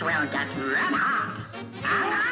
will get red hot.